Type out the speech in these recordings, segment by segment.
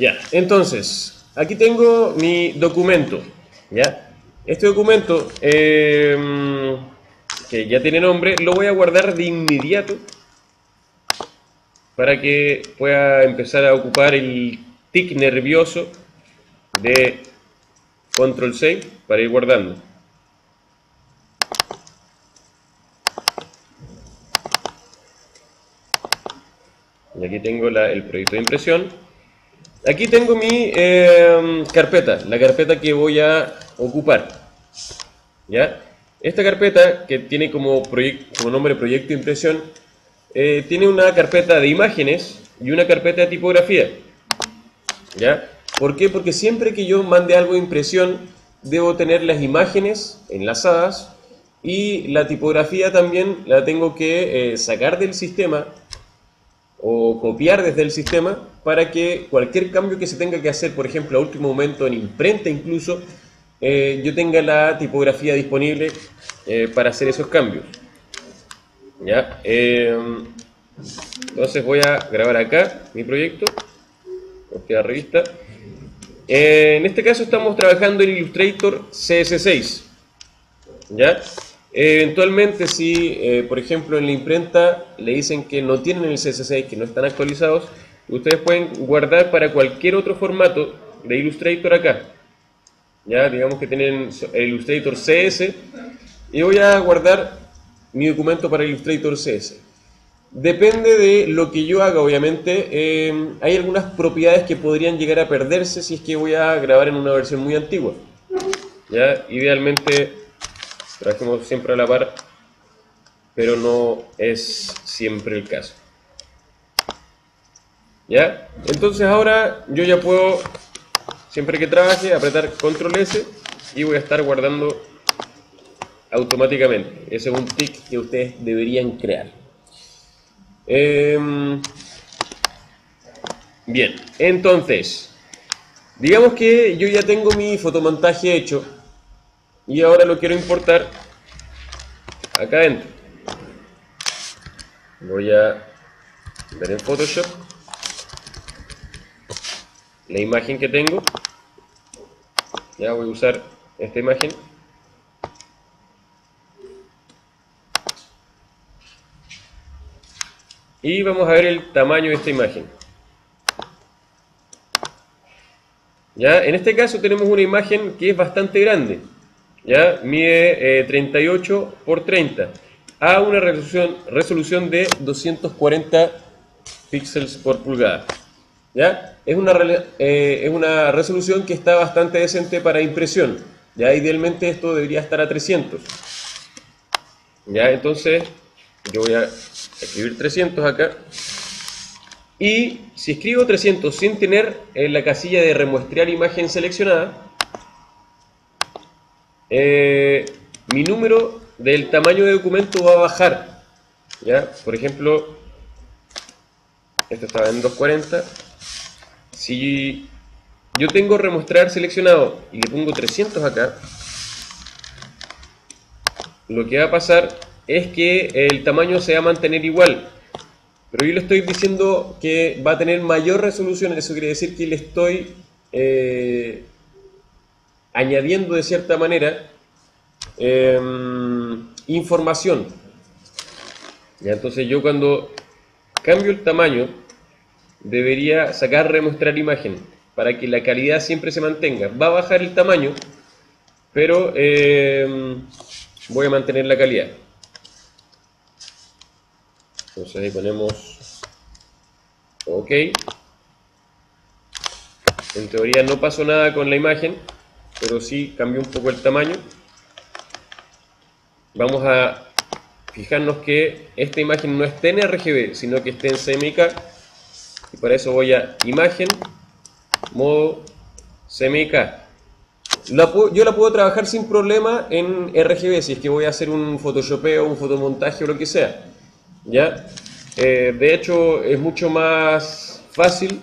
Ya, entonces, aquí tengo mi documento, ¿ya? Este documento, eh, que ya tiene nombre, lo voy a guardar de inmediato para que pueda empezar a ocupar el tic nervioso de control 6 para ir guardando. Y aquí tengo el proyecto de impresión. Aquí tengo mi eh, carpeta, la carpeta que voy a ocupar. ¿Ya? Esta carpeta, que tiene como, como nombre proyecto de impresión, eh, tiene una carpeta de imágenes y una carpeta de tipografía. ¿Ya? ¿Por qué? Porque siempre que yo mande algo de impresión, debo tener las imágenes enlazadas y la tipografía también la tengo que eh, sacar del sistema o copiar desde el sistema para que cualquier cambio que se tenga que hacer, por ejemplo, a último momento en imprenta incluso, eh, yo tenga la tipografía disponible eh, para hacer esos cambios. ¿Ya? Em, entonces voy a grabar acá mi proyecto, la revista. Eh, en este caso estamos trabajando en Illustrator CS6. ¿Ya? Eventualmente, si eh, por ejemplo en la imprenta le dicen que no tienen el CS6, que no están actualizados, ustedes pueden guardar para cualquier otro formato de Illustrator acá. Ya, digamos que tienen el Illustrator CS y voy a guardar mi documento para Illustrator CS. Depende de lo que yo haga, obviamente. Eh, hay algunas propiedades que podrían llegar a perderse si es que voy a grabar en una versión muy antigua. ¿Ya? Idealmente trabajemos siempre a la par, pero no es siempre el caso. ¿Ya? Entonces ahora yo ya puedo, siempre que trabaje, apretar Control S y voy a estar guardando automáticamente. Ese es un tic que ustedes deberían crear. Em, bien, entonces, digamos que yo ya tengo mi fotomontaje hecho y ahora lo quiero importar acá adentro voy a ver en Photoshop la imagen que tengo ya voy a usar esta imagen y vamos a ver el tamaño de esta imagen ya en este caso tenemos una imagen que es bastante grande ¿ya? mide 38 eh, por 30 a una resolución, resolución de 240 píxeles por pulgada. ¿Ya? Es, una, eh, es una resolución que está bastante decente para impresión. Ya idealmente esto debería estar a 300. ¿ya? Entonces yo voy a escribir 300 acá. Y si escribo 300 sin tener en la casilla de remuestrear imagen seleccionada, eh, mi número del tamaño de documento va a bajar. ¿ya? Por ejemplo, esto estaba en 240. Si yo tengo remostrar seleccionado y le pongo 300 acá, lo que va a pasar es que el tamaño se va a mantener igual. Pero yo le estoy diciendo que va a tener mayor resolución, eso quiere decir que le estoy eh, añadiendo de cierta manera em, información. ¿Ya? Entonces yo cuando cambio el tamaño debería sacar remostrar imagen para que la calidad siempre se mantenga. Va a bajar el tamaño, pero em, voy a mantener la calidad. Entonces ahí ponemos OK. En teoría no pasó nada con la imagen pero sí cambió un poco el tamaño. Vamos a fijarnos que esta imagen no esté en RGB, sino que esté en CMYK. Y para eso voy a imagen, modo CMYK. yo la puedo trabajar sin problema en RGB, si es que voy a hacer un photoshopeo, un fotomontaje o lo que sea. ¿ya? Eh, de hecho, es mucho más fácil,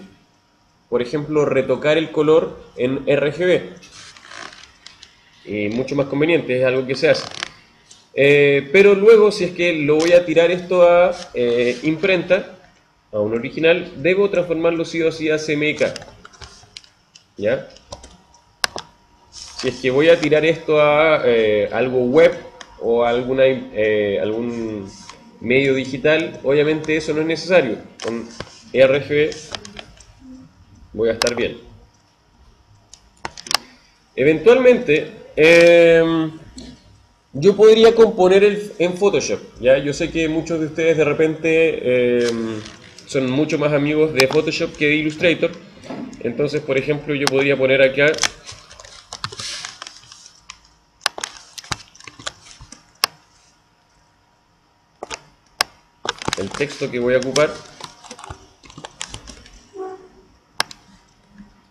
por ejemplo, retocar el color en RGB mucho más conveniente, es algo que se hace. Eh, pero luego, si es que lo voy a tirar esto a eh, imprenta, a un original, debo transformarlo sí o sí a CMYK. ¿Ya? Si es que voy a tirar esto a eh, algo web o a alguna, eh, algún medio digital, obviamente eso no es necesario. Con RGB voy a estar bien. Eventualmente, em, yo podría componer en Photoshop. ¿ya? Yo sé que muchos de ustedes de repente em, son mucho más amigos de Photoshop que de Illustrator. Entonces, por ejemplo, yo podría poner acá el texto que voy a ocupar.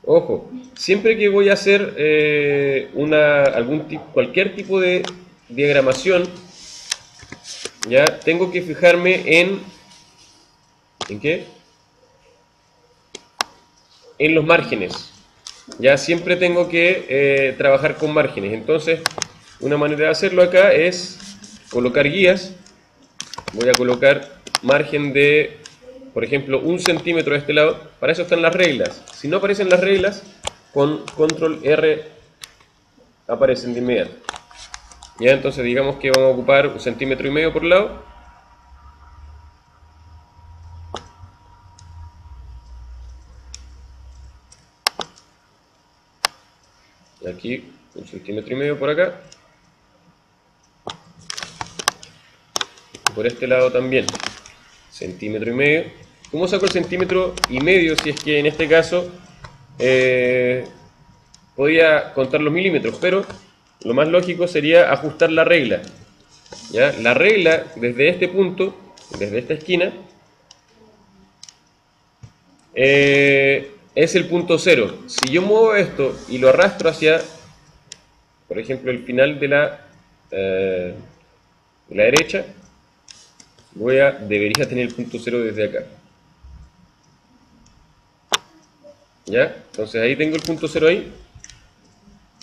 Ojo, siempre que voy a hacer eh, una, algún cualquier tipo de diagramación, ya tengo que fijarme en ¿en qué? En los márgenes. Ya siempre tengo que eh, trabajar con márgenes. Entonces, una manera de hacerlo acá es colocar guías. Voy a colocar margen de, por ejemplo, un centímetro de este lado. Para eso están las reglas. Si no aparecen las reglas, con control R aparecen de inmediato. Ya, entonces digamos que vamos a ocupar un centímetro y medio por lado. Aquí un centímetro y medio por acá. Por este lado también centímetro y medio. ¿Cómo saco el centímetro y medio si es que en este caso eh, podía contar los milímetros? Pero lo más lógico sería ajustar la regla. ¿ya? La regla desde este punto, desde esta esquina, eh, es el punto cero. Si yo muevo esto y lo arrastro hacia, por ejemplo, el final de la, eh, de la derecha, voy a, debería tener el punto cero desde acá. ¿Ya? Entonces ahí tengo el punto cero ahí.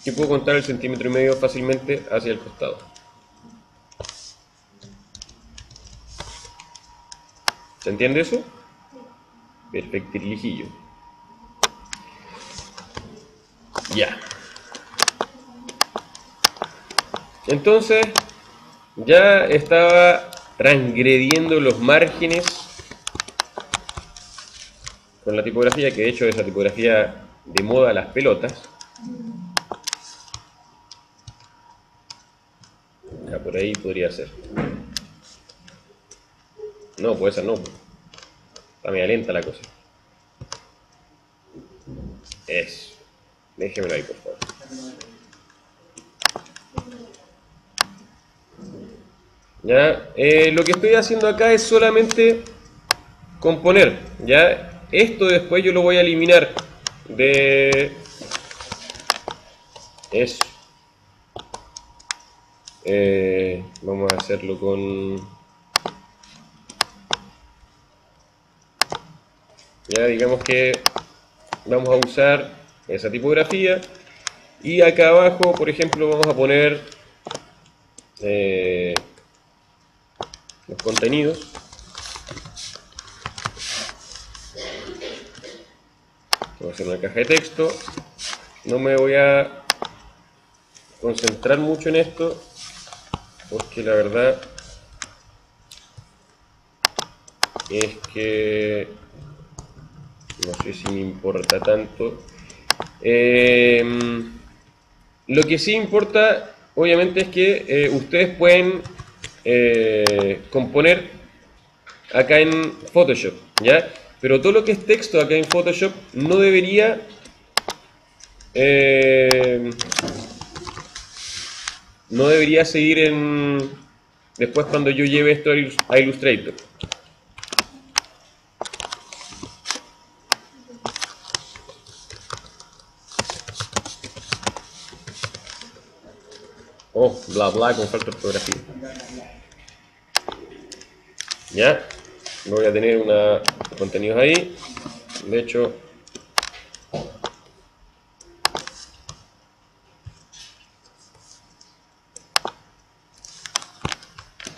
Y puedo contar el centímetro y medio fácilmente hacia el costado. ¿Se entiende eso? Perfecto, Ya. Entonces, ya estaba transgrediendo los márgenes con la tipografía, que de hecho es la tipografía de moda las pelotas. Ya por ahí podría ser. No, puede ser no. Está media lenta la cosa. Eso. Déjemelo ahí, por favor. ¿Ya? Eh, lo que estoy haciendo acá es solamente componer. ¿ya? Esto después yo lo voy a eliminar de... Eso. Eh, vamos a hacerlo con... Ya digamos que vamos a usar esa tipografía y acá abajo por ejemplo vamos a poner eh, los contenidos. Voy a hacer una caja de texto. No me voy a concentrar mucho en esto porque la verdad es que no sé si me importa tanto. Em, lo que sí importa, obviamente, es que eh, ustedes pueden eh, componer acá en Photoshop, ¿ya? Pero todo lo que es texto acá en Photoshop no debería... Eh, no debería seguir en... Después cuando yo lleve esto a Illustrator. Bla bla con falta de fotografía. ¿Ya? Voy a tener una contenidos ahí. De hecho,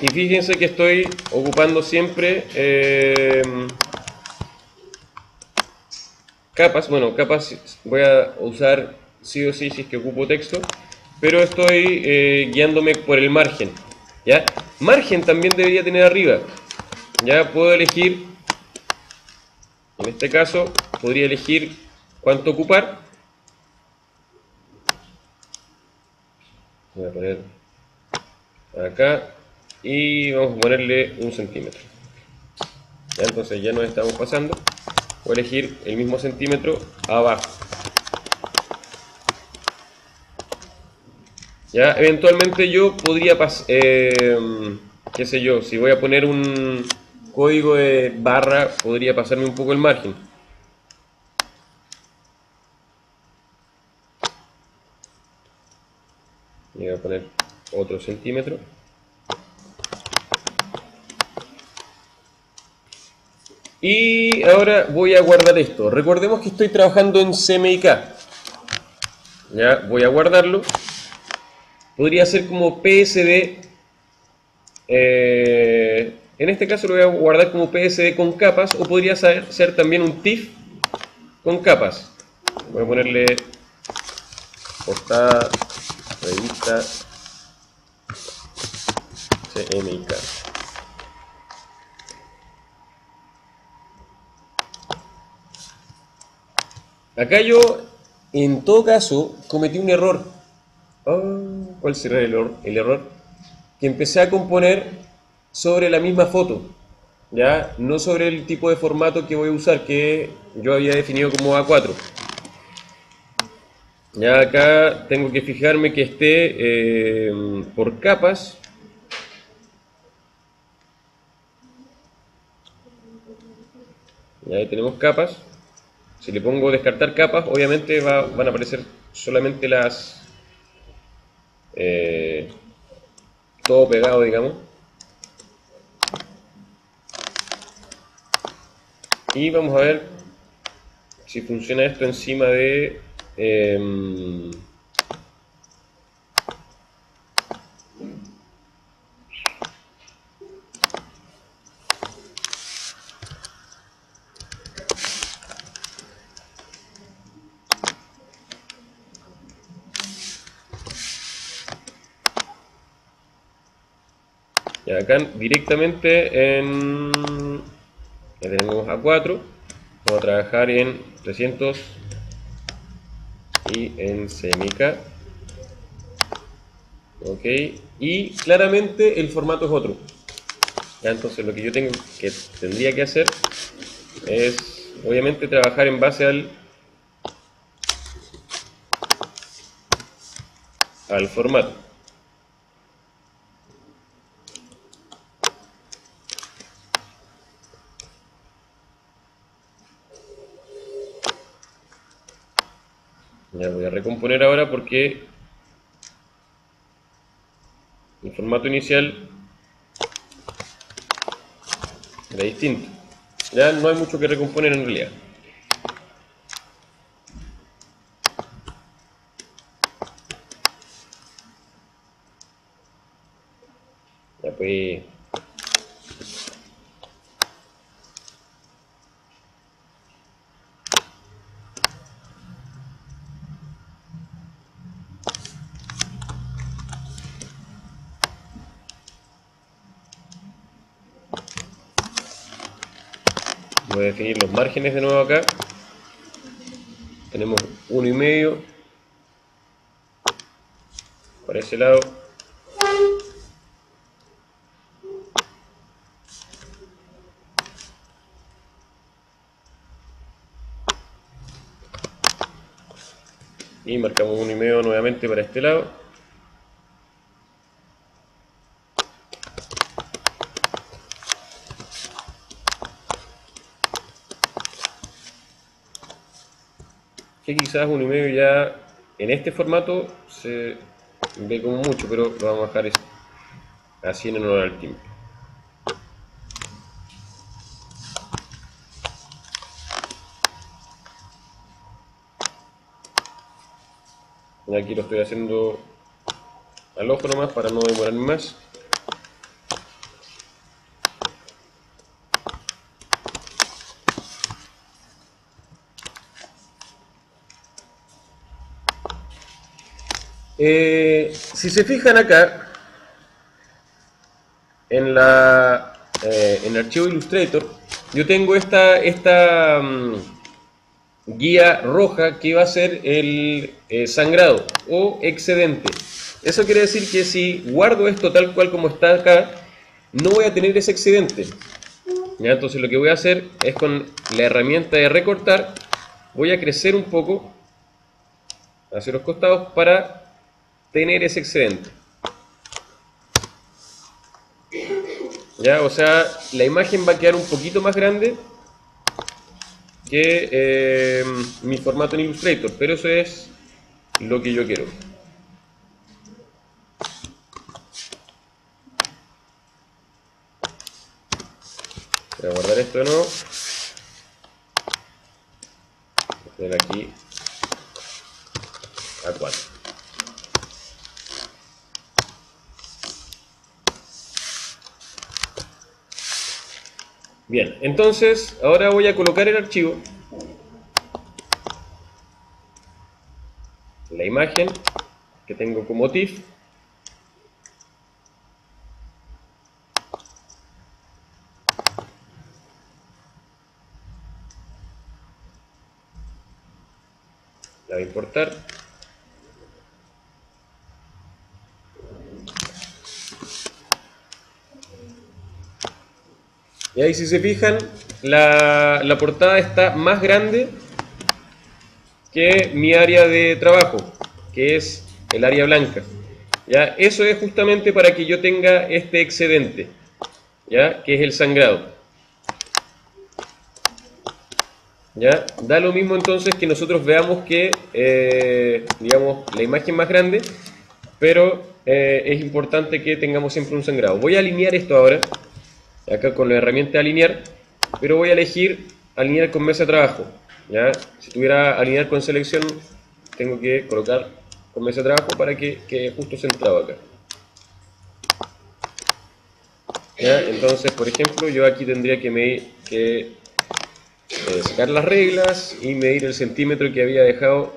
Y fíjense que estoy ocupando siempre eh, capas, bueno, capas voy a usar sí o sí si es que ocupo texto, pero estoy eh, guiándome por el margen, ¿ya? Margen también debería tener arriba, ya puedo elegir, en este caso, podría elegir cuánto ocupar, voy a poner acá y vamos a ponerle un centímetro ¿Ya? entonces ya nos estamos pasando voy a elegir el mismo centímetro abajo ya eventualmente yo podría pasar eh, qué sé yo si voy a poner un código de barra podría pasarme un poco el margen. Y voy a poner otro centímetro. Y ahora voy a guardar esto. Recordemos que estoy trabajando en CMYK ya voy a guardarlo podría ser como PSD eh, en este caso lo voy a guardar como PSD con capas o podría ser, también un TIFF con capas voy a ponerle portada revista CMYK. Acá yo, en todo caso, cometí un error. Oh, ¿Cuál será el error? el error? Que empecé a componer sobre la misma foto. ¿ya? No sobre el tipo de formato que voy a usar, que yo había definido como A4. Ya acá tengo que fijarme que esté eh, por capas. Y ahí tenemos capas. Si le pongo descartar capas, obviamente van a aparecer solamente las... Eh, todo pegado, digamos. Y vamos a ver si funciona esto encima de eh, directamente en ya tenemos a 4 vamos a trabajar en 300 y en semica ok y claramente el formato es otro. Ya, entonces lo que yo tengo que tendría que hacer es obviamente trabajar en base al al formato Ya voy a recomponer ahora porque el formato inicial era distinto. Ya no hay mucho que recomponer en realidad. Ya pues voy a definir los márgenes de nuevo acá. Tenemos uno y medio para ese lado. Y marcamos uno y medio nuevamente para este lado que quizás uno y medio ya en este formato se ve como mucho, pero lo vamos a dejar así en honor al tiempo. Aquí lo estoy haciendo al ojo nomás para no demorarme más. Eh, si se fijan acá, en, la, eh, en el archivo Illustrator, yo tengo esta, esta mm, guía roja que va a ser el eh, sangrado o excedente. Eso quiere decir que si guardo esto tal cual como está acá, no voy a tener ese excedente. ¿Ya? Entonces lo que voy a hacer es con la herramienta de recortar, voy a crecer un poco hacia los costados para tener ese excedente. ¿Ya? O sea, la imagen va a quedar un poquito más grande que eh, mi formato en Illustrator, pero eso es lo que yo quiero. Voy a guardar esto de nuevo. Voy a aquí a 4. Bien, entonces ahora voy a colocar el archivo, la imagen que tengo como TIFF, la voy a importar Y ahí si se fijan, la, portada está más grande que mi área de trabajo, que es el área blanca. ¿ya? Eso es justamente para que yo tenga este excedente, ¿ya? que es el sangrado. ¿Ya? Da lo mismo entonces que nosotros veamos que, eh, digamos, la imagen más grande, pero eh, es importante que tengamos siempre un sangrado. Voy a alinear esto ahora acá con la herramienta alinear, pero voy a elegir alinear con mesa de trabajo. ¿ya? Si tuviera alinear con selección, tengo que colocar con mesa de trabajo para que quede justo centrado acá. ¿Ya? Entonces, por ejemplo, yo aquí tendría que, medir, que eh, sacar las reglas y medir el centímetro que había dejado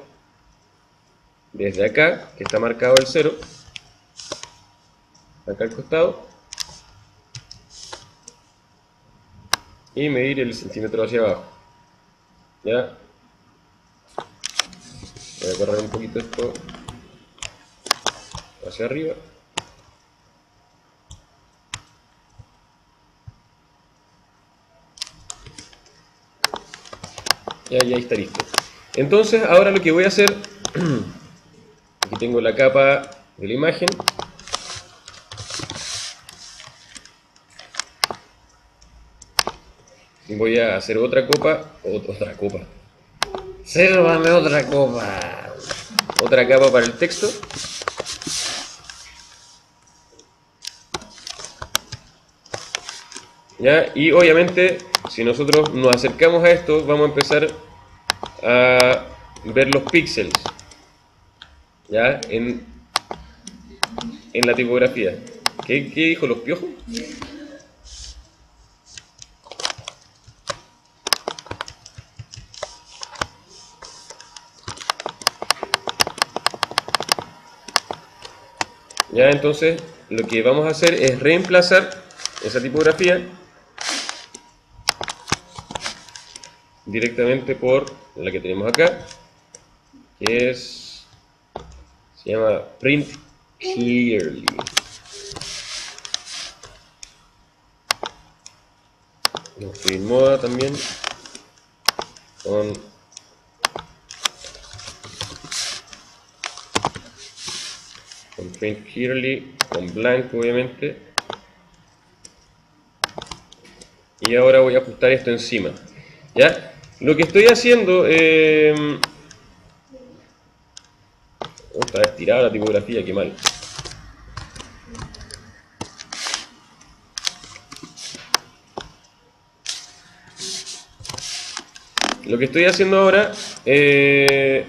desde acá, que está marcado el 0, acá al costado, y medir el centímetro hacia abajo. ¿Ya? Voy a correr un poquito esto hacia arriba. Ya, ya está listo. Entonces, ahora lo que voy a hacer, aquí tengo la capa de la imagen, voy a hacer otra copa, otra copa. Sérvame otra copa. Otra capa para el texto. ¿Ya? Y obviamente, si nosotros nos acercamos a esto, vamos a empezar a ver los píxeles. ¿Ya? En, en la tipografía. ¿Qué, ¿Qué dijo los piojos? Ya, entonces lo que vamos a hacer es reemplazar esa tipografía directamente por la que tenemos acá, que es, se llama Print Clearly. También con print clearly, con blanco obviamente. Y ahora voy a ajustar esto encima. ¿Ya? Lo que estoy haciendo... Eh, está estirada la tipografía, qué mal. Lo que estoy haciendo ahora eh,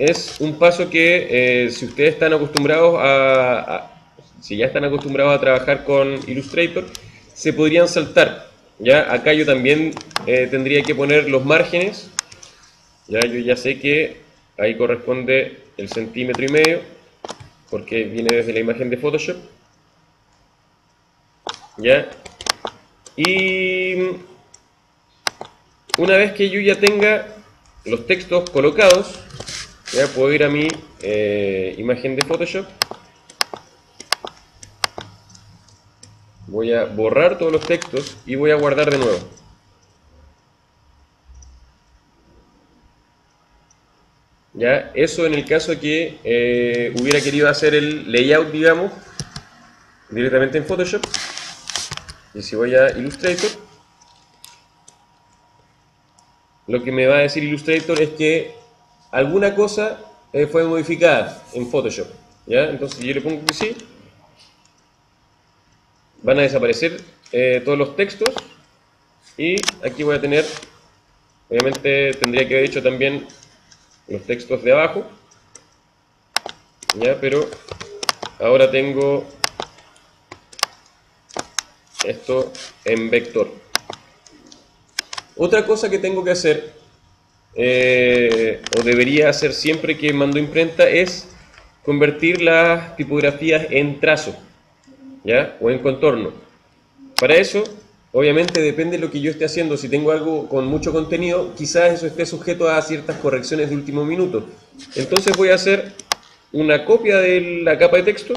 es un paso que eh, si ustedes están acostumbrados a, si ya están acostumbrados a trabajar con Illustrator, se podrían saltar. ¿ya? Acá yo también eh, tendría que poner los márgenes Ya yo ya sé que ahí corresponde el centímetro y medio, porque viene desde la imagen de Photoshop. ¿Ya? Y una vez que yo ya tenga los textos colocados, ya puedo ir a mi eh, imagen de Photoshop. Voy a borrar todos los textos y voy a guardar de nuevo. ¿Ya? Eso en el caso que eh, hubiera querido hacer el layout, digamos, directamente en Photoshop. Y si voy a Illustrator, lo que me va a decir Illustrator es que alguna cosa eh, fue modificada en Photoshop. ¿ya? Entonces yo le pongo que sí, van a desaparecer eh, todos los textos y aquí voy a tener, obviamente tendría que haber hecho también los textos de abajo, ya, pero ahora tengo esto en vector. Otra cosa que tengo que hacer, eh, o debería hacer siempre que mando imprenta, es convertir las tipografías en trazo, ¿ya? O en contorno. Para eso, obviamente depende de lo que yo esté haciendo. Si tengo algo con mucho contenido, quizás eso esté sujeto a ciertas correcciones de último minuto. Entonces voy a hacer una copia de la capa de texto.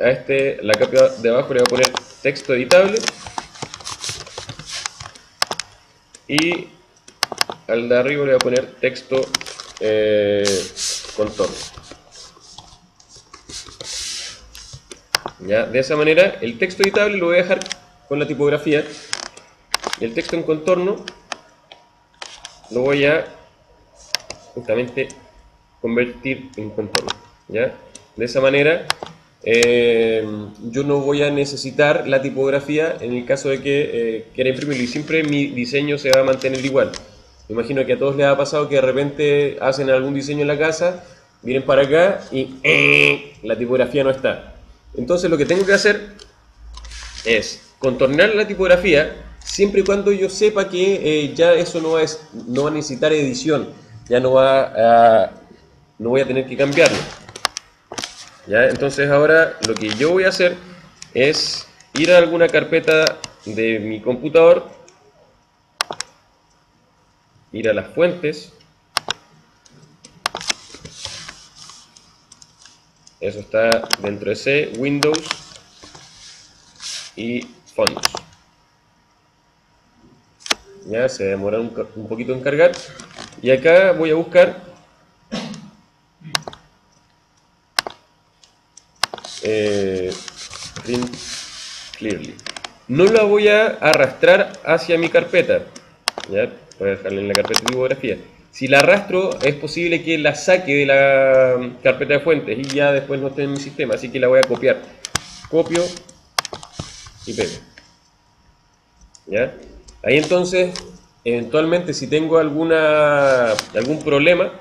A este, la capa de abajo le voy a poner texto editable y al de arriba le voy a poner texto eh, contorno. ¿Ya? De esa manera el texto editable lo voy a dejar con la tipografía y el texto en contorno lo voy a justamente convertir en contorno. ¿ya? De esa manera eh, yo no voy a necesitar la tipografía en el caso de que eh, quiera imprimirlo y siempre mi diseño se va a mantener igual. Imagino que a todos les ha pasado que de repente hacen algún diseño en la casa, vienen para acá y eh, la tipografía no está. Entonces lo que tengo que hacer es contornar la tipografía siempre y cuando yo sepa que ya eso no, es, no va a necesitar edición, ya no, va a, no voy a tener que cambiarlo. Entonces ahora lo que yo voy a hacer es ir a alguna carpeta de mi computador, ir a las fuentes, eso está dentro de C, Windows y Fonts. Ya se demora un, un poquito en cargar y acá voy a buscar eh, print clearly. No la voy a arrastrar hacia mi carpeta. Voy a dejarla en la carpeta de tipografía. Si la arrastro, es posible que la saque de la carpeta de fuentes y ya después no esté en mi sistema. Así que la voy a copiar. Copio y pego. ¿Ya? Ahí entonces, eventualmente, si tengo alguna algún problema,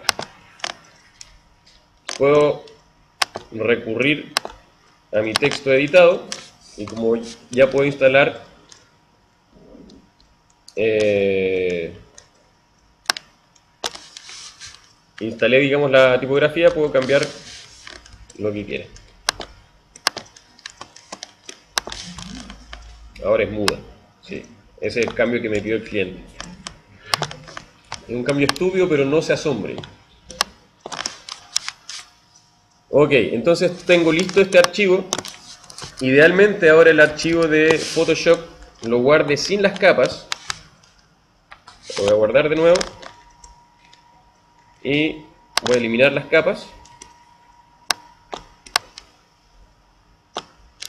puedo recurrir a mi texto editado y como ya puedo instalar eh, instalé digamos la tipografía puedo cambiar lo que quiera ahora es muda sí, ese es el cambio que me pidió el cliente es un cambio estúpido pero no se asombre Ok, entonces tengo listo este archivo. Idealmente ahora el archivo de Photoshop lo guarde sin las capas. Lo voy a guardar de nuevo. Y voy a eliminar las capas.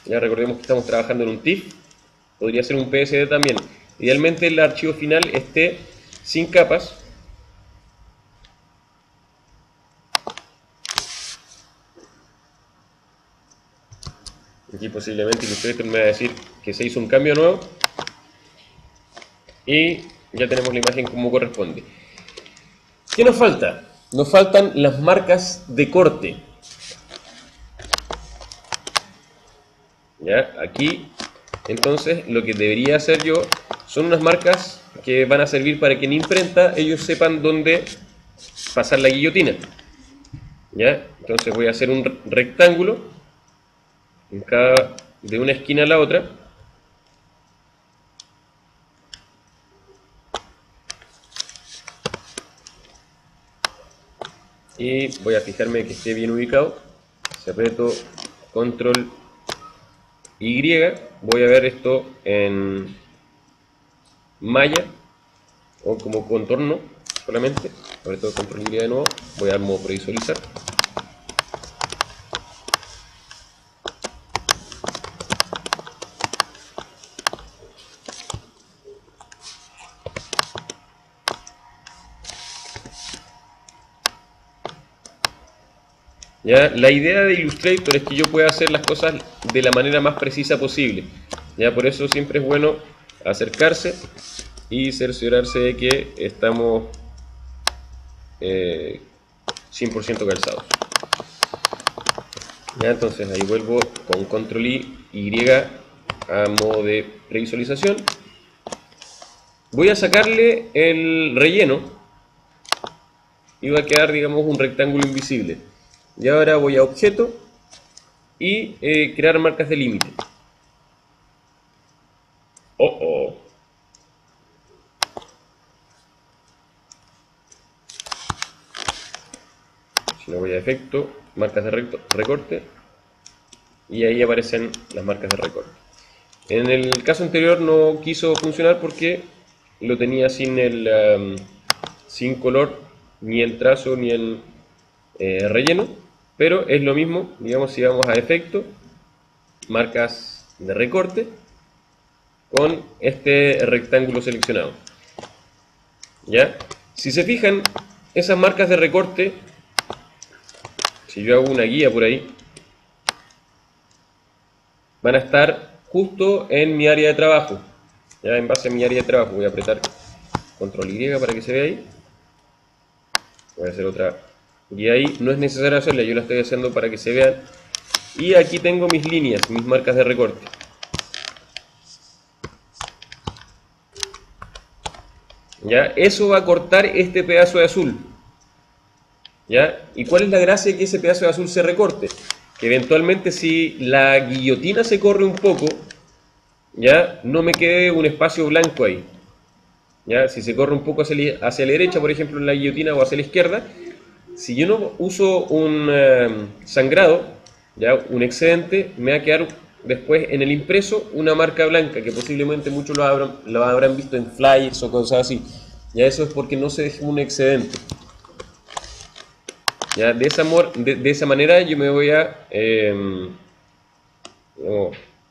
Ya recordemos que estamos trabajando en un TIFF. Podría ser un PSD también. Idealmente el archivo final esté sin capas. Aquí posiblemente Illustrator me va a decir que se hizo un cambio nuevo. Y ya tenemos la imagen como corresponde. ¿Qué nos falta? Nos faltan las marcas de corte. ¿Ya? Aquí, entonces, lo que debería hacer yo son unas marcas que van a servir para que en imprenta ellos sepan dónde pasar la guillotina. ¿Ya? Entonces voy a hacer un rectángulo de una esquina a la otra. Y voy a fijarme que esté bien ubicado. Si aprieto control Y, voy a ver esto en malla o como contorno solamente. Aprieto control Y de nuevo. Voy a dar modo previsualizar. La idea de Illustrator es que yo pueda hacer las cosas de la manera más precisa posible. ¿ya? Por eso siempre es bueno acercarse y cerciorarse de que estamos 100% eh, calzados. ¿Ya? Entonces ahí vuelvo con control I, Y a modo de previsualización. Voy a sacarle el relleno y va a quedar digamos un rectángulo invisible. Y ahora voy a objeto y eh, crear marcas de límite. Oh, oh. Si no voy a efecto, marcas de recorte y ahí aparecen las marcas de recorte. En el caso anterior no quiso funcionar porque lo tenía sin el um, sin color, ni el trazo, ni el eh, relleno pero es lo mismo, digamos, si vamos a efecto, marcas de recorte, con este rectángulo seleccionado. ¿Ya? Si se fijan, esas marcas de recorte, si yo hago una guía por ahí, van a estar justo en mi área de trabajo. Ya en base a mi área de trabajo voy a apretar control Y para que se vea ahí. Voy a hacer otra y ahí no es necesario hacerla, yo la estoy haciendo para que se vean. Y aquí tengo mis líneas, mis marcas de recorte. ¿Ya? Eso va a cortar este pedazo de azul. ¿Ya? ¿Y cuál es la gracia que ese pedazo de azul se recorte? Que eventualmente si la guillotina se corre un poco, ¿ya? No me quede un espacio blanco ahí. ¿Ya? Si se corre un poco hacia, hacia la derecha, por ejemplo, en la guillotina o hacia la izquierda, si yo no uso un em, sangrado, ya un excedente, me va a quedar después en el impreso una marca blanca que posiblemente muchos lo habrán, lo habrán visto en flyers o cosas así. Ya eso es porque no se dejó un excedente. Ya, de, esa, de, esa manera yo me voy a em,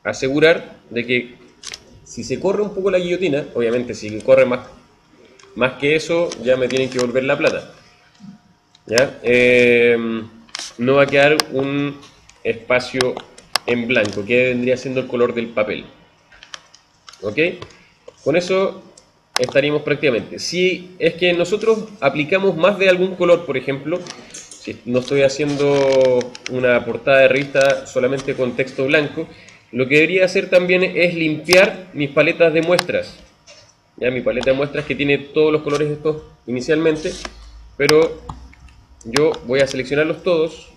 asegurar de que si se corre un poco la guillotina, obviamente si corre más, más que eso ya me tienen que volver la plata. ¿Ya? Em, no va a quedar un espacio en blanco, que vendría siendo el color del papel. ¿Ok? Con eso estaríamos prácticamente. Si es que nosotros aplicamos más de algún color, por ejemplo, si no estoy haciendo una portada de revista solamente con texto blanco, lo que debería hacer también es limpiar mis paletas de muestras. Ya mi paleta de muestras que tiene todos los colores estos inicialmente, pero yo voy a seleccionarlos todos.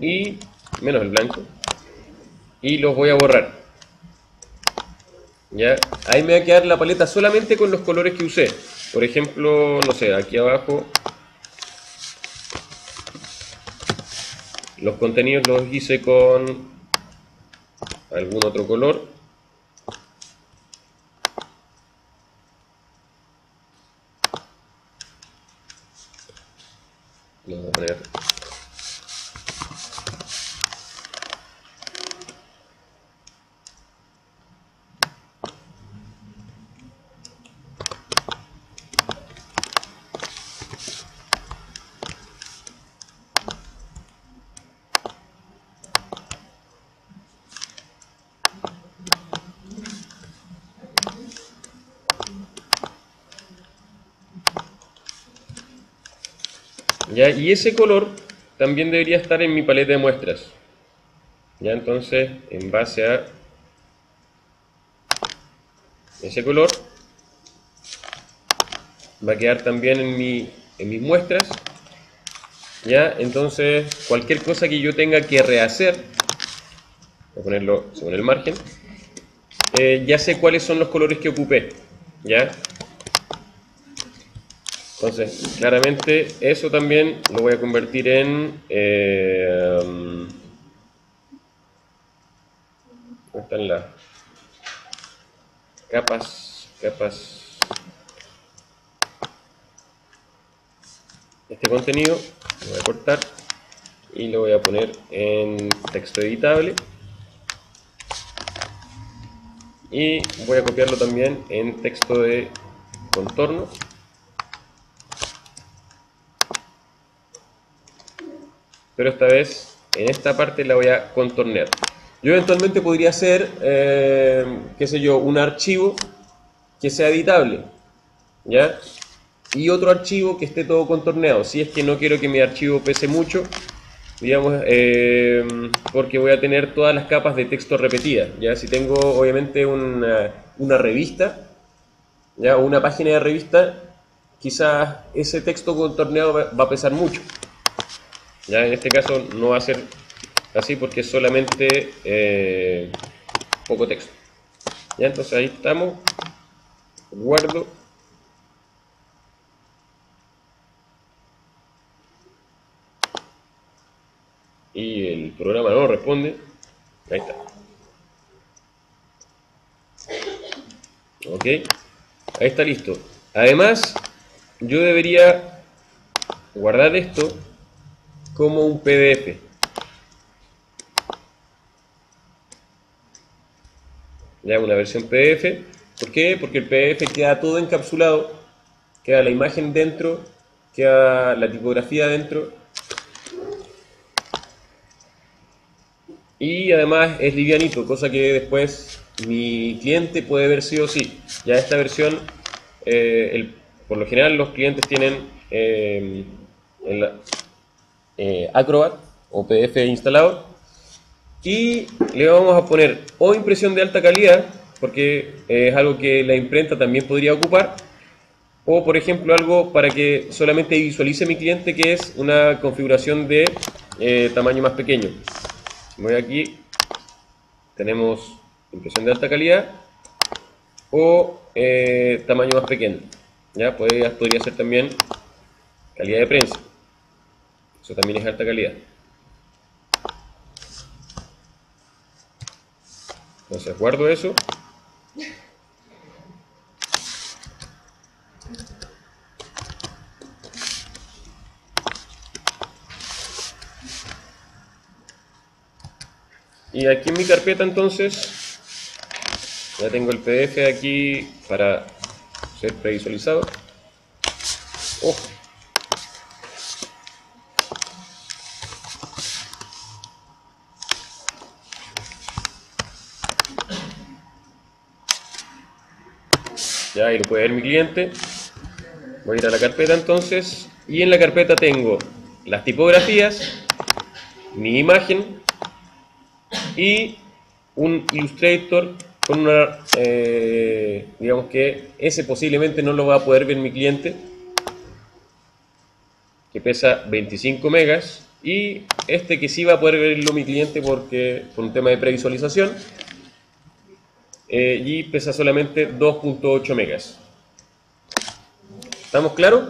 Y menos el blanco. Y los voy a borrar. Ya ahí me va a quedar la paleta solamente con los colores que usé. Por ejemplo no sé aquí abajo. Los contenidos los hice con algún otro color Vamos a poner Y ese color también debería estar en mi paleta de muestras. ¿Ya? Entonces, en base a ese color, va a quedar también en, mi, en mis muestras. ¿Ya? Entonces, cualquier cosa que yo tenga que rehacer, voy a ponerlo según el margen, eh, ya sé cuáles son los colores que ocupé. ¿Ya? Entonces, claramente eso también lo voy a convertir en... Eh, están las capas? Capas... Este contenido lo voy a cortar y lo voy a poner en texto editable. Y voy a copiarlo también en texto de contorno pero esta vez en esta parte la voy a contornear. Yo eventualmente podría hacer, eh, qué sé yo, un archivo que sea editable, ¿ya? Y otro archivo que esté todo contorneado, si es que no quiero que mi archivo pese mucho, digamos, eh, porque voy a tener todas las capas de texto repetidas, ¿ya? Si tengo, obviamente, una, una revista, ¿ya? Una página de revista, quizás ese texto contorneado va a pesar mucho. Ya en este caso no va a ser así porque es solamente eh, poco texto. Ya entonces ahí estamos. Guardo. Y el programa no responde. Ahí está. Ok. Ahí está listo. Además, yo debería guardar esto como un PDF. Ya una versión PDF. ¿Por qué? Porque el PDF queda todo encapsulado, queda la imagen dentro, queda la tipografía dentro. Y además es livianito, cosa que después mi cliente puede ver sí o sí. Ya esta versión, eh, por lo general los clientes tienen eh, eh, Acrobat o PDF instalado y le vamos a poner o impresión de alta calidad porque es algo que la imprenta también podría ocupar o por ejemplo algo para que solamente visualice mi cliente que es una configuración de eh, tamaño más pequeño. Voy aquí. Tenemos impresión de alta calidad o eh, tamaño más pequeño. Ya podría, podría ser también calidad de prensa eso también es alta calidad. Entonces guardo eso. Y aquí en mi carpeta entonces ya tengo el PDF aquí para ser previsualizado. Ver mi cliente. Voy a ir a la carpeta entonces. Y en la carpeta tengo las tipografías, mi imagen y un Illustrator con una, eh, digamos que ese posiblemente no lo va a poder ver mi cliente, que pesa 25 megas, y este que sí va a poder verlo mi cliente porque por un tema de previsualización, eh, y pesa solamente 2.8 megas. ¿Estamos claros?